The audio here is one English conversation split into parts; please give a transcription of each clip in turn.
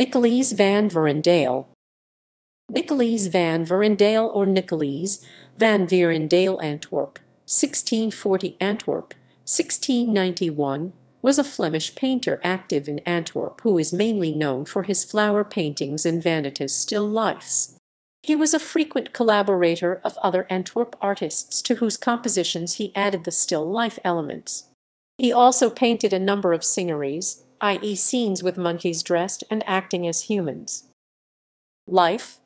Nicolaes van Verendael Nicolaes van Verendael or Nicolaes van Veerendael Antwerp, 1640 Antwerp, 1691, was a Flemish painter active in Antwerp who is mainly known for his flower paintings and vanitas still lifes. He was a frequent collaborator of other Antwerp artists to whose compositions he added the still life elements. He also painted a number of singeries, i.e. scenes with monkeys dressed and acting as humans. Life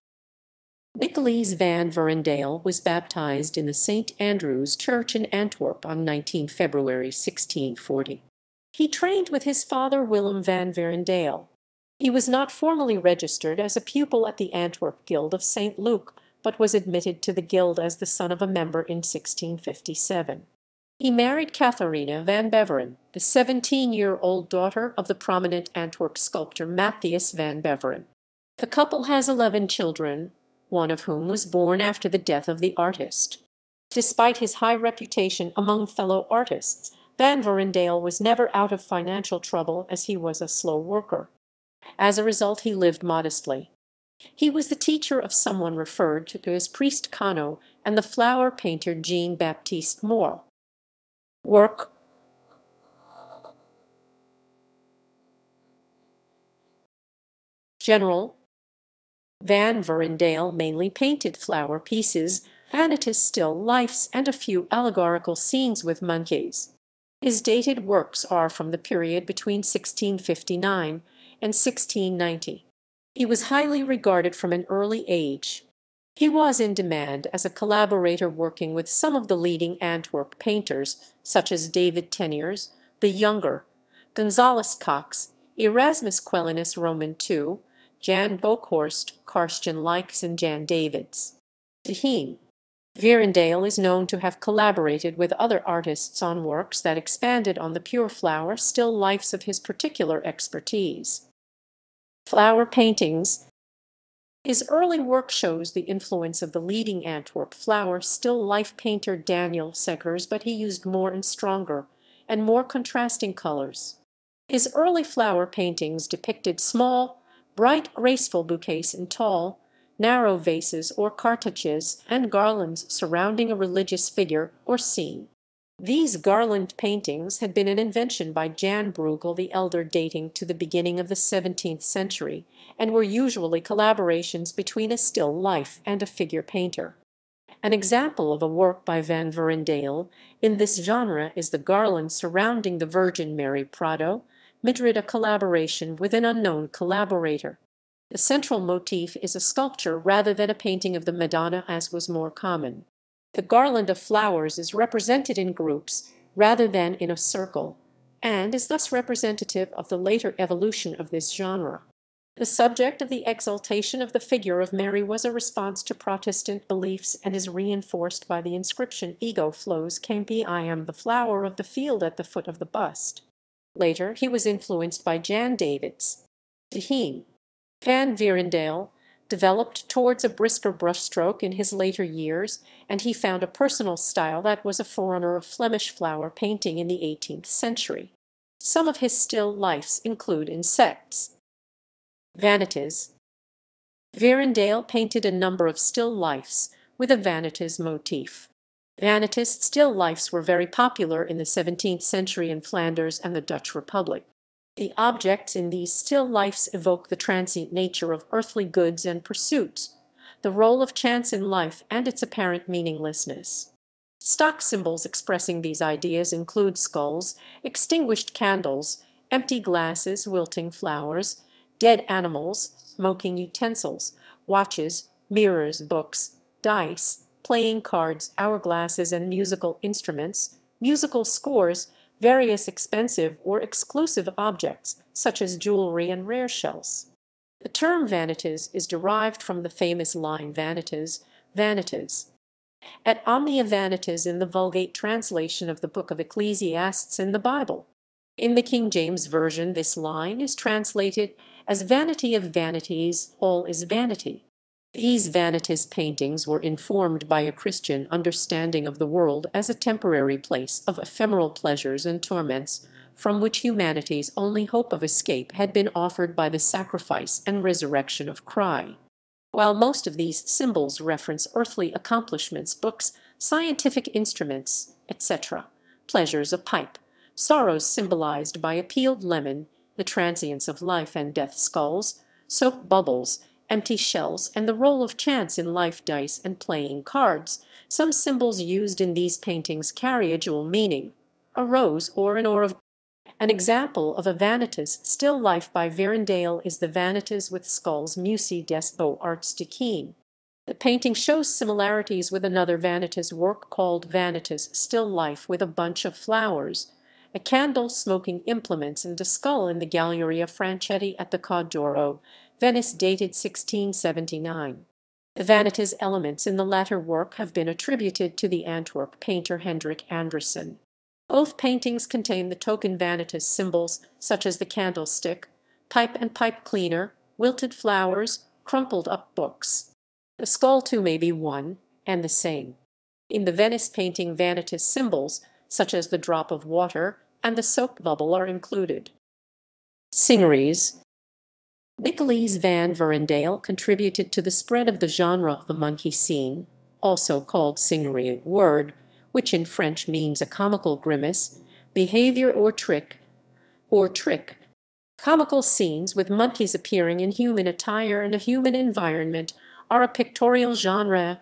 Nicolaes van Verendael was baptized in the St. Andrew's Church in Antwerp on 19 February 1640. He trained with his father Willem van Verendael. He was not formally registered as a pupil at the Antwerp Guild of St. Luke, but was admitted to the guild as the son of a member in 1657. He married Catharina van Beveren, the 17-year-old daughter of the prominent Antwerp sculptor Matthias van Beveren. The couple has 11 children, one of whom was born after the death of the artist. Despite his high reputation among fellow artists, Van Verendael was never out of financial trouble as he was a slow worker. As a result he lived modestly. He was the teacher of someone referred to as Priest Cano and the flower painter Jean-Baptiste Morel. Work General Van Verendael mainly painted flower pieces, vanitas still lifes, and a few allegorical scenes with monkeys. His dated works are from the period between 1659 and 1690. He was highly regarded from an early age. He was in demand as a collaborator working with some of the leading Antwerp painters, such as David Teniers, the Younger, Gonzales Coques, Erasmus Quellinus Roman II, Jan Boekhorst, Carstian Luyckx and Jan Davids. Deheen. Verendael is known to have collaborated with other artists on works that expanded on the pure flower still lifes of his particular expertise. Flower paintings His early work shows the influence of the leading Antwerp flower still life painter Daniel Seghers, but he used more and stronger and more contrasting colors. His early flower paintings depicted small, bright, graceful bouquets in tall, narrow vases or cartouches and garlands surrounding a religious figure or scene. These garland paintings had been an invention by Jan Bruegel the Elder dating to the beginning of the 17th century, and were usually collaborations between a still life and a figure painter. An example of a work by Van Verendael in this genre is the garland surrounding the Virgin Mary Prado, Madrid a collaboration with an unknown collaborator. The central motif is a sculpture rather than a painting of the Madonna as was more common. The garland of flowers is represented in groups rather than in a circle, and is thus representative of the later evolution of this genre. The subject of the exaltation of the figure of Mary was a response to Protestant beliefs and is reinforced by the inscription Ego flos campi I am the flower of the field at the foot of the bust. Later he was influenced by Jan Davids. Deheen. Van Verendael developed towards a brisker brushstroke in his later years, and he found a personal style that was a forerunner of Flemish flower painting in the 18th century. Some of his still lifes include insects. Vanitas Verendael painted a number of still lifes with a vanitas motif. Vanitas still lifes were very popular in the 17th century in Flanders and the Dutch Republic. The objects in these still lifes evoke the transient nature of earthly goods and pursuits, the role of chance in life and its apparent meaninglessness. Stock symbols expressing these ideas include skulls, extinguished candles, empty glasses, wilting flowers, dead animals, smoking utensils, watches, mirrors, books, dice, playing cards, hourglasses, and musical instruments, musical scores, various expensive or exclusive objects, such as jewelry and rare shells. The term vanitas is derived from the famous line vanitas, vanitas. Et omnia vanitas in the Vulgate translation of the book of Ecclesiastes in the Bible. In the King James Version this line is translated as vanity of vanities, all is vanity. These vanitas paintings were informed by a Christian understanding of the world as a temporary place of ephemeral pleasures and torments, from which humanity's only hope of escape had been offered by the sacrifice and resurrection of Cry. While most of these symbols reference earthly accomplishments, books, scientific instruments, etc., pleasures of pipe, sorrows symbolized by a peeled lemon, the transience of life and death skulls, soap bubbles, empty shells, and the role of chance in life dice and playing cards, some symbols used in these paintings carry a dual meaning, a rose or an oar of an example of a vanitas. Still life by Verendael is the Vanitas with Skulls Musée des Beaux-Arts de. The painting shows similarities with another Vanitas work called Vanitas. Still Life with a bunch of flowers, a candle smoking implements and a skull in the Galleria Franchetti at the d'Oro, Venice dated 1679. The Vanitas elements in the latter work have been attributed to the Antwerp painter Hendrik Andriessen. Both paintings contain the token vanitas symbols, such as the candlestick, pipe and pipe cleaner, wilted flowers, crumpled up books. The skull too may be one and the same. In the Venice painting vanitas symbols, such as the drop of water and the soap bubble are included. Singeries Nicolaes van Verendael contributed to the spread of the genre of the monkey scene, also called singerie word, which in French means a comical grimace, behavior or trick, or trick. Comical scenes with monkeys appearing in human attire and a human environment are a pictorial genre.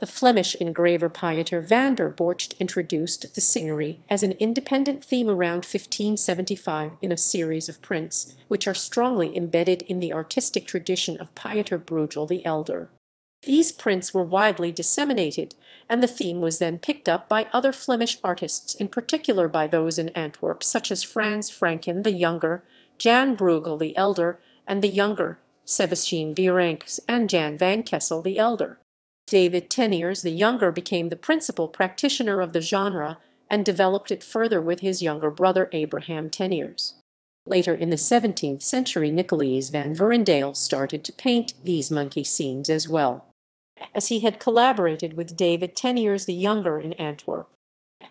The Flemish engraver Pieter van der Borcht introduced the scenery as an independent theme around 1575 in a series of prints, which are strongly embedded in the artistic tradition of Pieter Bruegel the Elder. These prints were widely disseminated, and the theme was then picked up by other Flemish artists, in particular by those in Antwerp, such as Frans Franken the Younger, Jan Bruegel the Elder, and the Younger, Sebastien Vrancx, and Jan van Kessel the Elder. David Teniers the Younger became the principal practitioner of the genre and developed it further with his younger brother Abraham Teniers. Later in the 17th century Nicolaes van Verendael started to paint these monkey scenes as well as he had collaborated with David Teniers the Younger in Antwerp.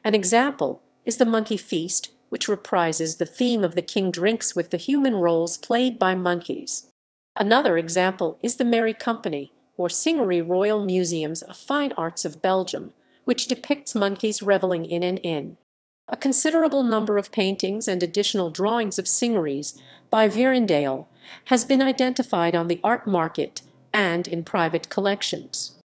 An example is the Monkey Feast, which reprises the theme of the king drinks with the human roles played by monkeys. Another example is the Merry Company, or Singerie Royal Museums of Fine Arts of Belgium, which depicts monkeys reveling in an inn. A considerable number of paintings and additional drawings of Singeries by Verendael has been identified on the art market and in private collections.